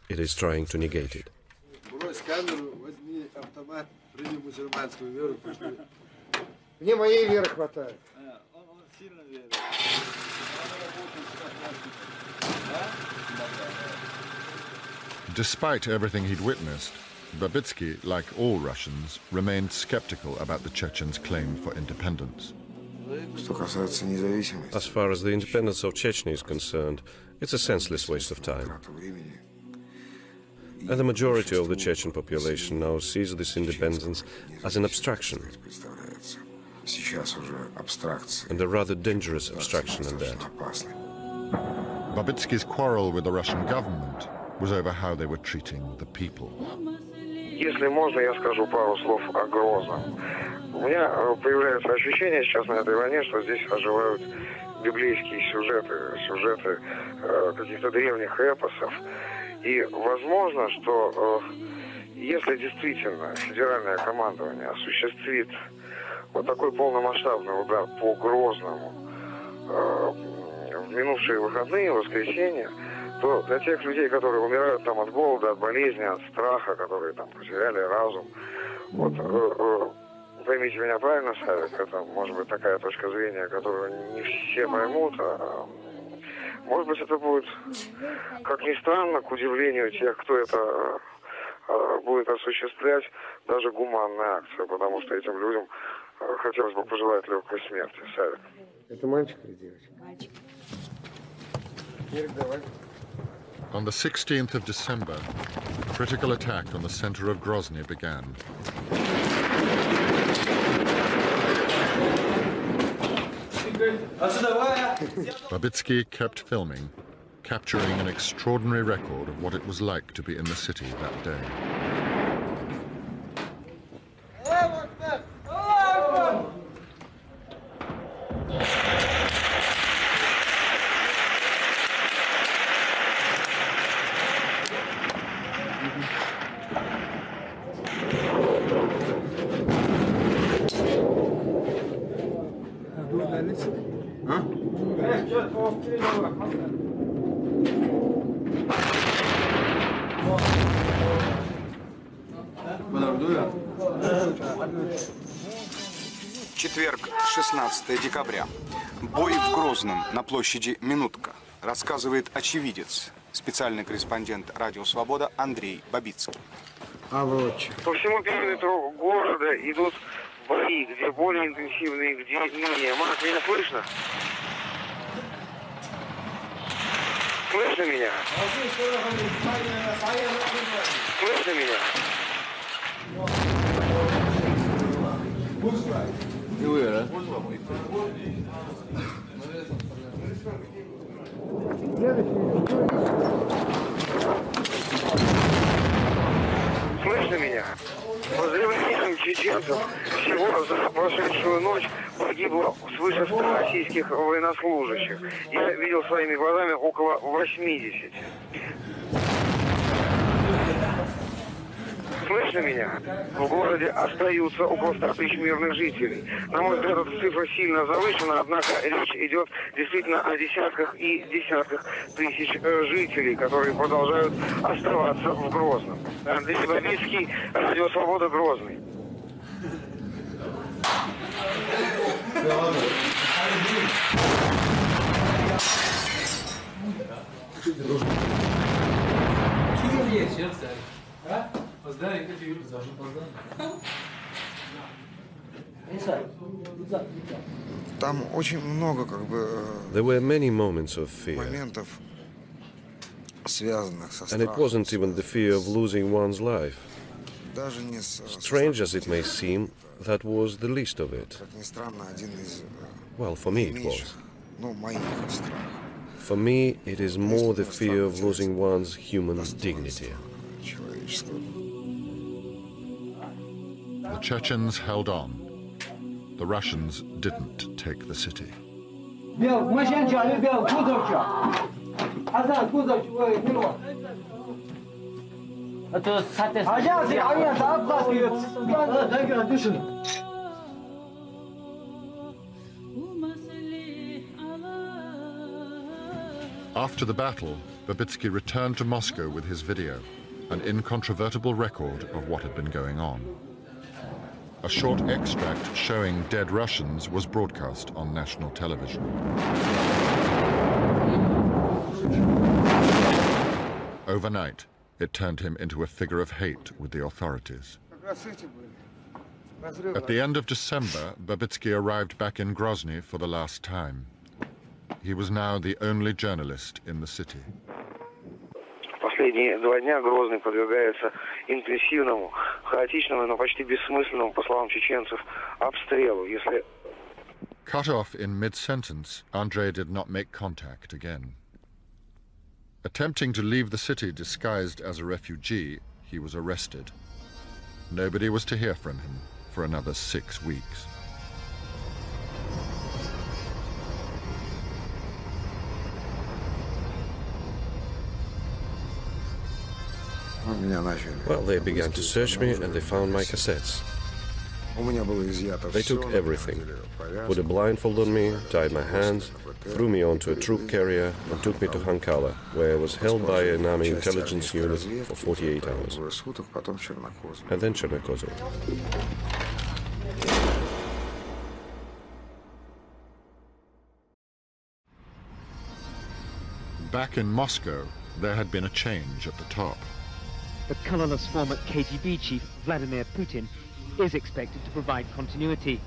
Speaker 16: it is trying to negate it.
Speaker 41: Брось камеру, возьми автомат, прими мусульманскую веру, пошли.
Speaker 26: Мне моей веры хватает.
Speaker 4: Despite everything he'd witnessed, Babitsky, like all Russians, remained skeptical about the Chechens' claim for independence.
Speaker 16: As far as the independence of Chechnya is concerned, it's a senseless waste of time. And the majority of the Chechen population now sees this independence as an abstraction. And a rather dangerous abstraction at that.
Speaker 4: Babitsky's quarrel with the Russian government was over how they were treating the people.
Speaker 2: Если можно, я скажу пару слов о Грозном. У меня э, появляется ощущение сейчас на этой войне, что здесь оживают библейские сюжеты, сюжеты э, каких-то древних эпосов. И возможно, что э, если действительно федеральное командование осуществит вот такой полномасштабный удар по Грозному э, в минувшие выходные, воскресенье, то для тех людей, которые умирают там от голода, от болезни, от страха, которые там потеряли разум, вот э, э, поймите меня правильно, Савик, это может быть такая точка зрения, которую не все поймут, а может быть это будет, как ни странно, к удивлению тех, кто это э, будет осуществлять, даже гуманная акция, потому что этим людям хотелось бы пожелать легкой смерти, Савик.
Speaker 26: Это мальчик или девочка?
Speaker 44: Мальчик.
Speaker 26: Ирик, давай.
Speaker 4: On the 16th of December, a critical attack on the center of Grozny began. Babitsky kept filming, capturing an extraordinary record of what it was like to be in the city that day.
Speaker 45: На площади Минутка. Рассказывает очевидец, специальный корреспондент «Радио Свобода» Андрей Бабицкий.
Speaker 26: А вот
Speaker 2: По всему периметру города идут бои, где более интенсивные, где менее. Марк, меня слышно? Слышно меня? Слышно меня? Слышно меня? По заявлениям чеченцев, всего за прошедшую ночь погибло свыше 100 российских военнослужащих. Я видел своими глазами около 80. Слышно меня? В городе остаются около 100 тысяч мирных жителей. На мой взгляд, эта цифра сильно завышена, однако речь идет действительно о десятках и десятках тысяч э, жителей, которые продолжают оставаться в Грозном. Андрей Бабицкий, Радио Свобода, Грозный.
Speaker 5: Там очень много как бы э,
Speaker 16: There were many moments of fear.
Speaker 5: моментов, связанных со
Speaker 16: And it
Speaker 5: страхом.
Speaker 16: wasn't even the fear of losing one's life.
Speaker 5: Даже не с,
Speaker 16: Strange as it may seem, that was the least of it.
Speaker 5: как ни странно, один из э,
Speaker 16: Well, for me it was.
Speaker 5: меньших, ну, моих страхов.
Speaker 16: For me, it is more the fear of losing one's human dignity.
Speaker 5: человеческого.
Speaker 4: The Chechens held on. the Russians didn't take the city. After the battle, Babitsky returned to Moscow with his video, an incontrovertible record of what had been going on. A short extract showing dead Russians was broadcast on national television. Overnight, it turned him into a figure of hate with the authorities. At the end of December, Babitsky arrived back in Grozny for the last time. He was now the only journalist in the city
Speaker 2: последние два дня Грозный подвергается интенсивному, хаотичному, но почти бессмысленному, по словам чеченцев, обстрелу. Если
Speaker 4: Cut off in mid sentence, Andrei did not make contact again. Attempting to leave the city disguised as a refugee, he was arrested. Nobody was to hear from him for another six weeks.
Speaker 16: Well, they began to search me and they found my cassettes. They took everything, put a blindfold on me, tied my hands, threw me onto a troop carrier and took me to Khankala, where I was held by an army intelligence unit for 48 hours. And then Chernokozov.
Speaker 4: Back in Moscow, there had been a change at the top.
Speaker 46: The colorless former KGB chief, Vladimir Putin, is expected to provide continuity.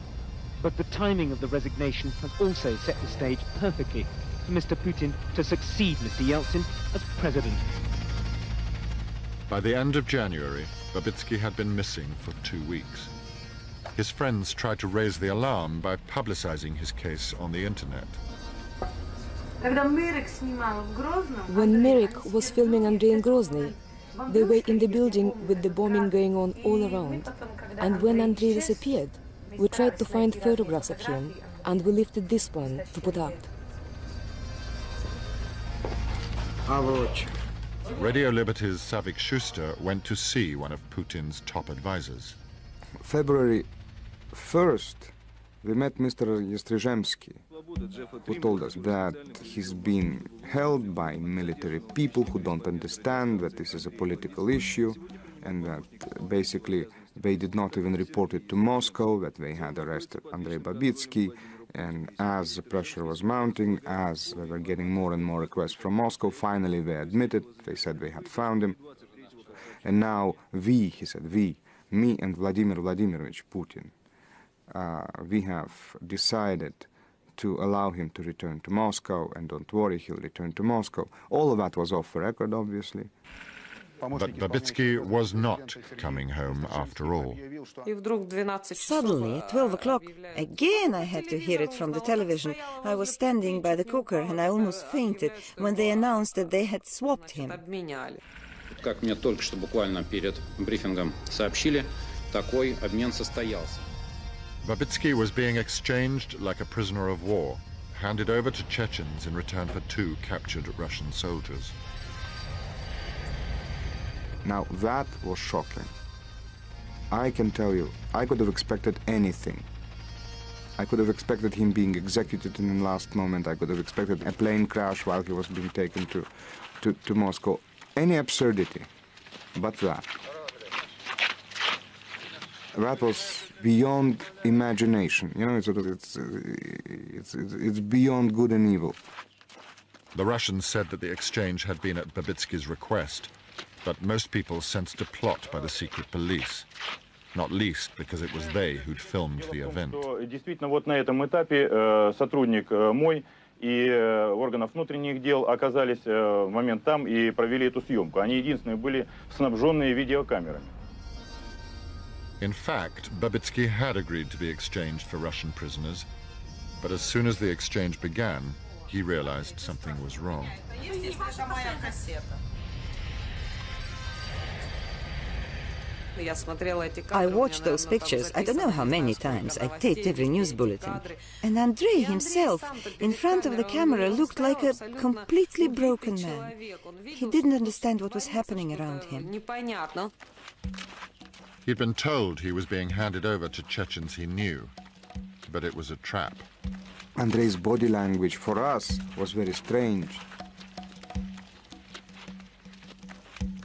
Speaker 46: But the timing of the resignation has also set the stage perfectly for Mr. Putin to succeed Mr. Yeltsin as president.
Speaker 4: By the end of January, Babitsky had been missing for two weeks. His friends tried to raise the alarm by publicizing his case on the internet.
Speaker 47: When Merrick was filming Andrei in Grozny, they were in the building with the bombing going on all around. And when Andrei disappeared, we tried to find photographs of him, and we lifted this one to put up.
Speaker 4: Radio Liberty's Savik Shuster went to see one of Putin's top advisors.
Speaker 5: February 1st, we met Mr. Yastrzhembsky, who told us that he's been held by military people who don't understand that this is a political issue and that basically they did not even report it to Moscow, that they had arrested Andrei Babitsky. And as the pressure was mounting, as they were getting more and more requests from Moscow, finally they admitted, they said they had found him. And now we, he said, we, me and Vladimir Vladimirovich Putin, uh, we have decided to allow him to return to Moscow, and don't worry, he'll return to Moscow. All of that was off the record, obviously.
Speaker 4: But Babitsky was not coming home after all.
Speaker 48: Suddenly, at 12 o'clock, again I had to hear it from the television. I was standing by the cooker and I almost fainted when they announced that they had swapped him.
Speaker 49: Как мне только что буквально перед брифингом сообщили, такой обмен состоялся.
Speaker 4: Babitsky was being exchanged like a prisoner of war, handed over to Chechens in return for two captured Russian soldiers.
Speaker 5: Now that was shocking. I can tell you, I could have expected anything. I could have expected him being executed in the last moment. I could have expected a plane crash while he was being taken to, to, to Moscow. Any absurdity, but that. That was beyond imagination. You know, it's, it's, it's, it's beyond good and evil.
Speaker 4: The Russians said that the exchange had been at Babitsky's request, but most people sensed a plot by the secret police, not least because it was they who'd filmed the event.
Speaker 50: Действительно, вот на этом этапе э, сотрудник э, мой и э, органов внутренних дел оказались э, в момент там и провели эту съемку. Они единственные были снабженные видеокамерами.
Speaker 4: In fact, Babitsky had agreed to be exchanged for Russian prisoners, but as soon as the exchange began, he realized something was wrong.
Speaker 48: I watched those pictures, I don't know how many times. I taped every news bulletin. And Andrei himself, in front of the camera, looked like a completely broken man. He didn't understand what was happening around him.
Speaker 4: He'd been told he was being handed over to Chechens he knew, but it was a trap.
Speaker 5: Andrei's body language for us was very strange.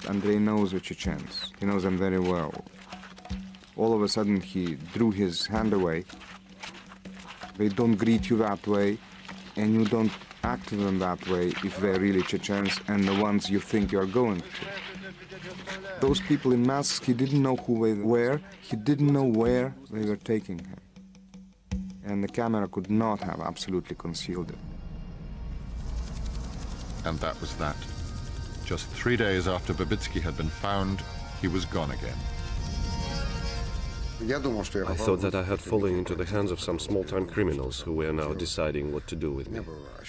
Speaker 5: Andrei knows the Chechens. He knows them very well. all of a sudden he drew his hand away. They don't greet you that way, and you don't act to them that way if they're really Chechens and the ones you think you're going to. Those people in masks, he didn't know who they were, he didn't know where they were taking him. And the camera could not have absolutely concealed it.
Speaker 4: And that was that. Just three days after Babitsky had been found, he was gone again.
Speaker 16: I thought that I had fallen into the hands of some small-time criminals who were now deciding what to do with me.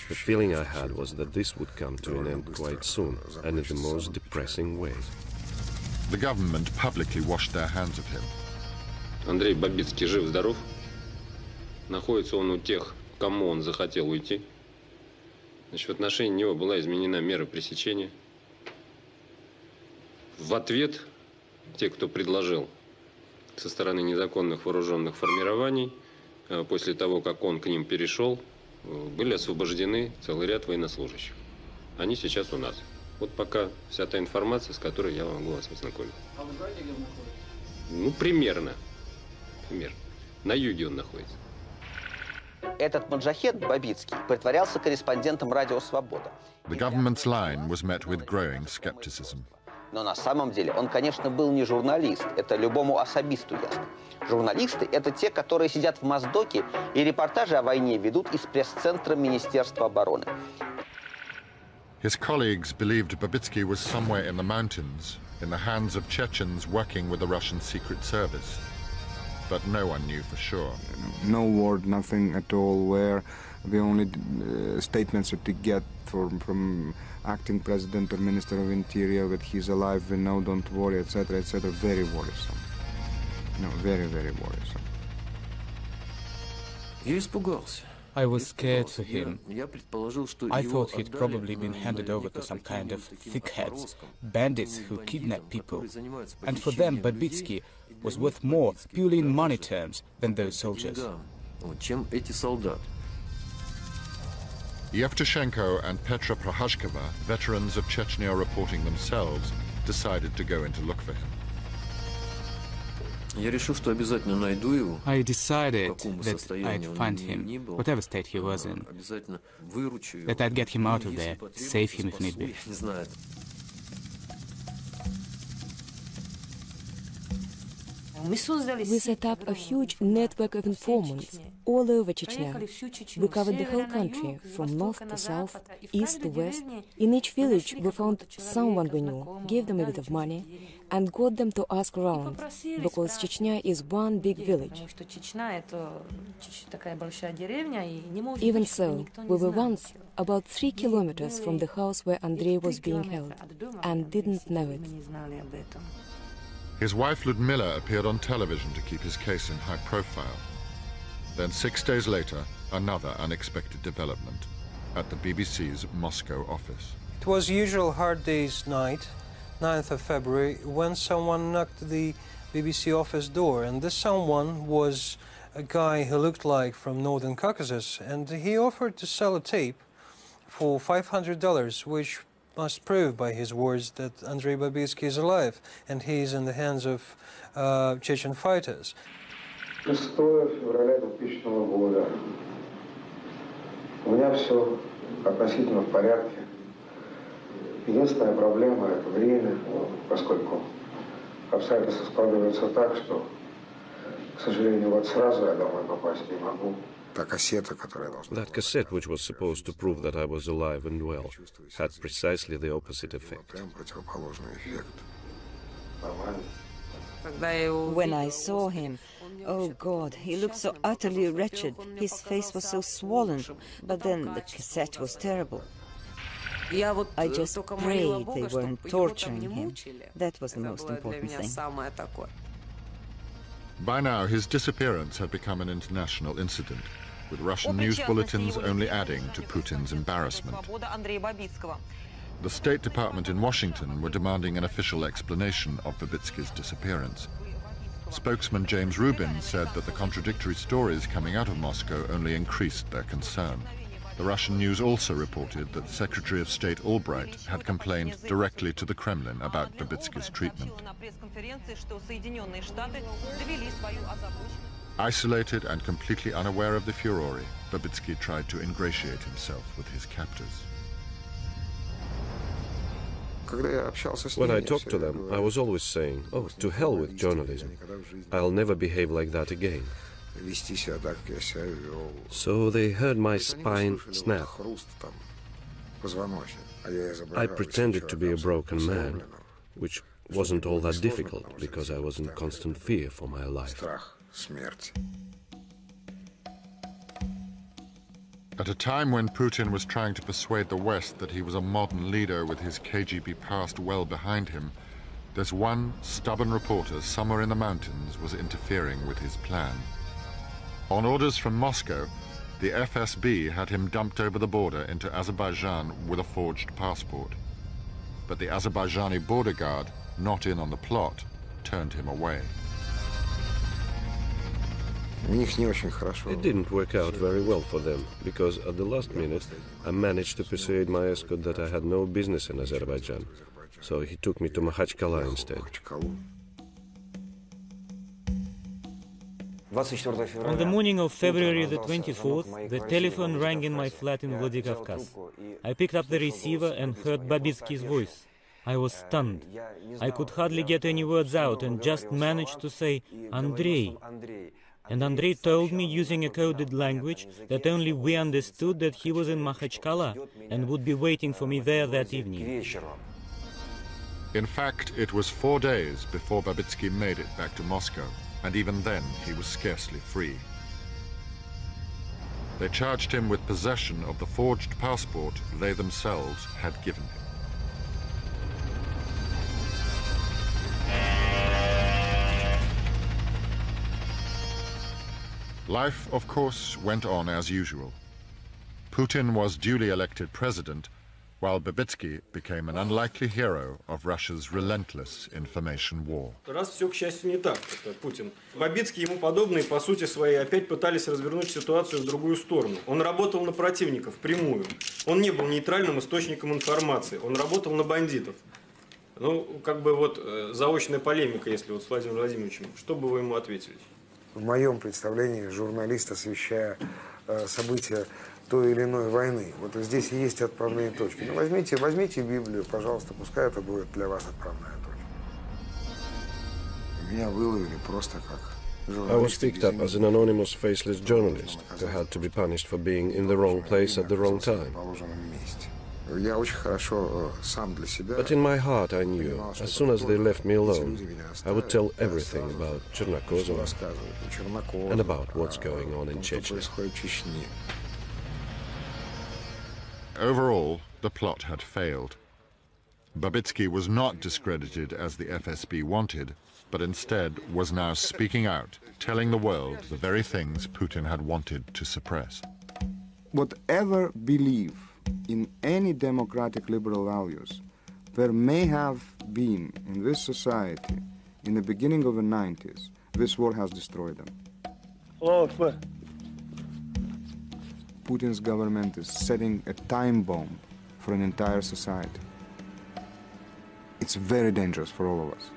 Speaker 16: The feeling I had was that this would come to an end quite soon, and in the most depressing way.
Speaker 4: The government publicly washed their hands of him.
Speaker 51: Андрей Бабицкий жив-здоров. Находится он у тех, кому он захотел уйти. Значит, в отношении него была изменена мера пресечения. В ответ те, кто предложил со стороны незаконных вооруженных формирований, после того, как он к ним перешел, были освобождены целый ряд военнослужащих. Они сейчас у нас. Вот пока вся та информация, с которой я могу вас ознакомить.
Speaker 34: А вы знаете, где он находится?
Speaker 51: Ну, примерно. Примерно. На юге он находится.
Speaker 52: Этот маджахет Бабицкий притворялся корреспондентом радио «Свобода».
Speaker 4: The government's line was met with growing skepticism.
Speaker 52: Но на самом деле он, конечно, был не журналист. Это любому особисту ясно. Журналисты – это те, которые сидят в Моздоке и репортажи о войне ведут из пресс-центра Министерства обороны.
Speaker 4: His colleagues believed Babitsky was somewhere in the mountains, in the hands of Chechens working with the Russian Secret Service. But no one knew for sure.
Speaker 5: No word, nothing at all, where the only uh, statements that we get from, from acting president or minister of interior that he's alive, we know, don't worry, etc., etc., very worrisome. No, very, very worrisome.
Speaker 53: Я испугался.
Speaker 54: I was scared for him. I thought he'd probably been handed over to some kind of thickheads, bandits who kidnap people. And for them, Babitsky was worth more, purely in money terms, than those soldiers.
Speaker 4: Yevtushenko and Petra Procházková, veterans of Chechnya reporting themselves, decided to go in to look for him.
Speaker 54: I decided that I'd find him, whatever state he was in, that I'd get him out of there, save him if need be.
Speaker 47: We set up a huge network of informants all over Chechnya. We covered the whole country, from north to south, east to west. In each village, we found someone we knew, gave them a bit of money, and got them to ask around, because Chechnya is one big village. Even so, we were once about three kilometers from the house where Andrei was being held, and didn't know it.
Speaker 4: His wife Ludmila appeared on television to keep his case in high profile. Then six days later, another unexpected development at the BBC's Moscow office.
Speaker 55: It was usual hard day's night, 9th of February, when someone knocked the BBC office door, and this someone was a guy who looked like from Northern Caucasus, and he offered to sell a tape for $500, which must prove by his words that Andrei Babitsky is alive and he is in the hands of uh, Chechen fighters.
Speaker 2: 6 февраля 2000 года. У меня все относительно в порядке. Единственная проблема – это время, поскольку обстоятельства складываются так, что, к сожалению, вот сразу я домой попасть не могу.
Speaker 16: That cassette, which was supposed to prove that I was alive and well, had precisely the opposite effect.
Speaker 48: When I saw him, oh God, he looked so utterly wretched. His face was so swollen, but then the cassette was terrible. I just prayed they weren't torturing him. That was the most important thing.
Speaker 4: By now, his disappearance had become an international incident, with Russian news bulletins only adding to Putin's embarrassment. The State Department in Washington were demanding an official explanation of Babitsky's disappearance. Spokesman James Rubin said that the contradictory stories coming out of Moscow only increased their concern. The Russian news also reported that Secretary of State Albright had complained directly to the Kremlin about Babitsky's treatment. Isolated and completely unaware of the furore, Babitsky tried to ingratiate himself with his captors.
Speaker 16: When I talked to them, I was always saying, oh, to hell with journalism. I'll never behave like that again. So they heard my spine snap. I pretended to be a broken man, which wasn't all that difficult because I was in constant fear for my life.
Speaker 4: At a time when Putin was trying to persuade the West that he was a modern leader with his KGB past well behind him, there's one stubborn reporter somewhere in the mountains was interfering with his plan. On orders from Moscow, the FSB had him dumped over the border into Azerbaijan with a forged passport. But the Azerbaijani border guard, not in on the plot, turned him away.
Speaker 16: It didn't work out very well for them, because at the last minute I managed to persuade my escort that I had no business in Azerbaijan, so he took me to Makhachkala instead.
Speaker 43: On the morning of February the 24th, the telephone rang in my flat in Vladikavkaz. I picked up the receiver and heard Babitsky's voice. I was stunned. I could hardly get any words out and just managed to say, Andrei. And Andrei told me using a coded language that only we understood that he was in Makhachkala and would be waiting for me there that evening.
Speaker 4: In fact, it was four days before Babitsky made it back to Moscow and even then he was scarcely free. They charged him with possession of the forged passport they themselves had given him. Life, of course, went on as usual. Putin was duly elected president while Babitsky became an unlikely hero of Russia's relentless information war.
Speaker 56: Раз все, к счастью, не так, это Путин. Бабицкий и ему подобные, по сути своей, опять пытались развернуть ситуацию в другую сторону. Он работал на противников прямую. Он не был нейтральным источником информации. Он работал на бандитов. Ну, как бы вот э, заочная полемика, если вот с Владимиром Владимировичем. Что бы вы ему ответили?
Speaker 26: В моем представлении журналист, освещая э, события той или иной войны. Вот здесь есть отправные точки. Ну, возьмите, возьмите Библию, пожалуйста, пускай это будет для вас отправная точка. Меня выловили просто как
Speaker 16: I was picked up as an anonymous, faceless journalist who had to be punished for being in the wrong place at the wrong time. But in my heart I knew, as soon as they left me alone, I would tell everything about Chernokozova and about what's going on in Chechnya.
Speaker 4: Overall, the plot had failed. Babitsky was not discredited as the FSB wanted, but instead was now speaking out, telling the world the very things Putin had wanted to suppress.
Speaker 5: Whatever belief in any democratic liberal values there may have been in this society in the beginning of the 90s, this war has destroyed them. Oh, Putin's government is setting a time bomb for an entire society. It's very dangerous for all of us.